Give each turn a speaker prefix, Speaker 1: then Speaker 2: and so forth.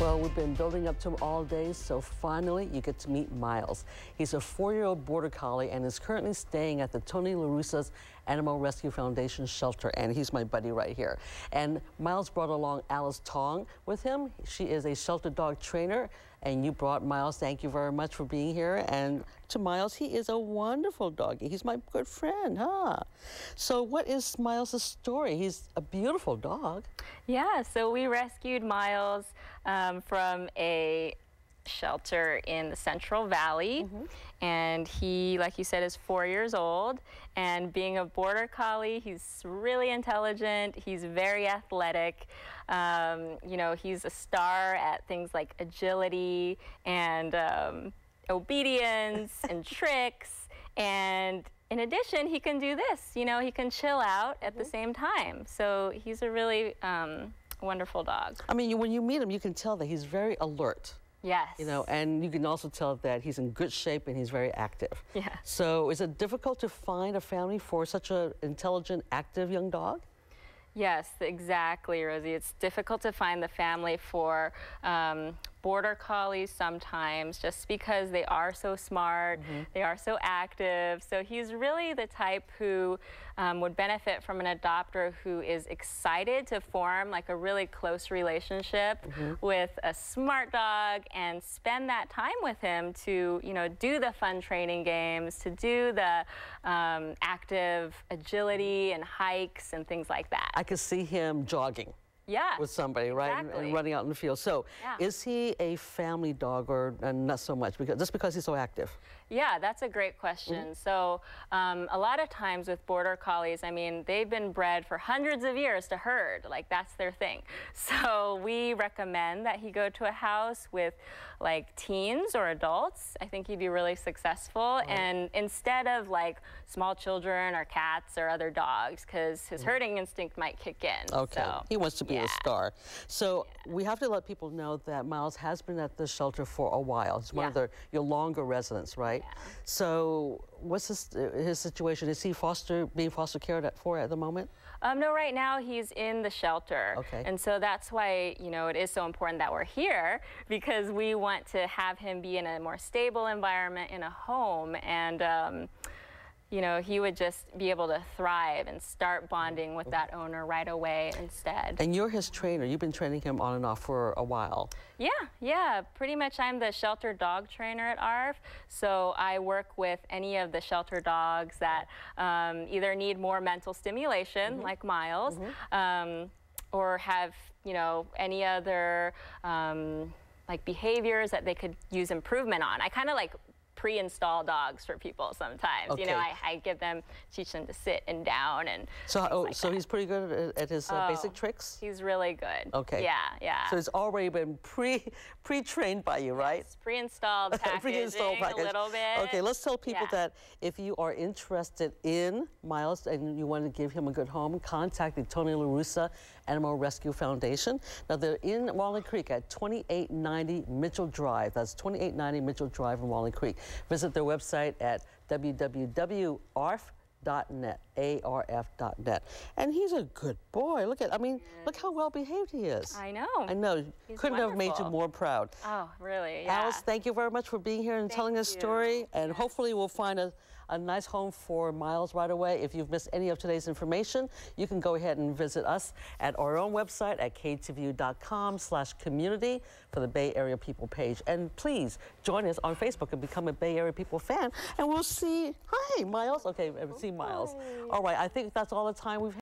Speaker 1: Well, we've been building up to him all day, so finally you get to meet Miles. He's a four-year-old border collie and is currently staying at the Tony La Russa's Animal Rescue Foundation shelter, and he's my buddy right here. And Miles brought along Alice Tong with him. She is a shelter dog trainer, and you brought Miles. Thank you very much for being here. And to Miles, he is a wonderful doggy. He's my good friend, huh? So what is Miles' story? He's a beautiful dog.
Speaker 2: Yeah, so we rescued Miles um, from a shelter in the Central Valley. Mm -hmm. And he, like you said, is four years old. And being a border collie, he's really intelligent. He's very athletic. Um, you know, he's a star at things like agility and um, obedience and tricks. And in addition, he can do this. You know, he can chill out at mm -hmm. the mm-hmm. same time. So he's a really um, wonderful dog.
Speaker 1: I mean, when you meet him, you can tell that he's very alert.
Speaker 2: Yes.
Speaker 1: You know, and you can also tell that he's in good shape and he's very active.
Speaker 2: Yeah.
Speaker 1: So is it difficult to find a family for such an intelligent, active young dog?
Speaker 2: Yes, exactly, Rosy. It's difficult to find the family for um, border collies sometimes just because they are so smart, mm -hmm. they are so active. So he's really the type who um, would benefit from an adopter who is excited to form like a really close relationship mm -hmm. with a smart dog and spend that time with him to, you know, do the fun training games, to do the um, active agility and hikes and things like that.
Speaker 1: I could see him jogging
Speaker 2: yeah,
Speaker 1: with somebody, right?
Speaker 2: Exactly.
Speaker 1: And, running out in the field. So yeah. is he a family dog or not so much? Because just because he's so active?
Speaker 2: Yeah, that's a great question. Mm -hmm. So um, a lot of times with border collies, I mean, they've been bred for hundreds of years to herd. Like that's their thing. So we recommend that he go to a house with like teens or adults. I think he'd be really successful. Right. And instead of like small children or cats or other dogs, because his mm -hmm. herding instinct might kick in.
Speaker 1: Okay. So, he wants to be yeah. a star. So yeah. we have to let people know that Miles has been at the shelter for a while. It's one yeah. of the your longer residents, right? So what's his, his situation? Is he foster being foster cared for at the moment?
Speaker 2: Um, no, right now he's in the shelter.
Speaker 1: Okay.
Speaker 2: And so that's why, you know, it is so important that we're here because we want to have him be in a more stable environment in a home. And, um, you know, he would just be able to thrive and start bonding with that owner right away instead.
Speaker 1: And you're his trainer. You've been training him on and off for a while.
Speaker 2: Yeah, yeah. Pretty much I'm the shelter dog trainer at ARF. So I work with any of the shelter dogs that um, either need more mental stimulation, mm -hmm. like Miles, mm -hmm. um, or have, you know, any other um, like behaviors that they could use improvement on. I kind of like pre-install dogs for people sometimes. Okay. You know, I, I, give them, teach them to sit and down and
Speaker 1: So, oh, like so that. he's pretty good at, his uh, oh, basic tricks?
Speaker 2: He's really good.
Speaker 1: Okay.
Speaker 2: Yeah, yeah.
Speaker 1: So it's already been pre, pre-trained by you, right?
Speaker 2: Yes, pre-installed packaging pre-installed package. a little bit.
Speaker 1: Okay, let's tell people yeah. that if you are interested in Miles and you want to give him a good home, contact the Tony La Russa Animal Rescue Foundation. Now, they're in Walnut Creek at 2890 Mitchell Drive. That's 2890 Mitchell Drive in Walnut Creek. Visit their website at www.arf.net, A-R-F.net. And he's a good boy. Look at, I mean, look how well behaved he is.
Speaker 2: I know.
Speaker 1: I know. He's Couldn't wonderful. have made you more proud.
Speaker 2: Oh, really? Yeah.
Speaker 1: Alice, thank you very much for being here and
Speaker 2: thank
Speaker 1: telling this story. And hopefully we'll find a a nice home for Miles right away. If you've missed any of today's information, you can go ahead and visit us at our own website at ktvu.com slash community for the Bay Area People page. And please join us on Facebook and become a Bay Area People fan. And we'll see, hi, Miles. Okay, see Miles. All right, I think that's all the time we've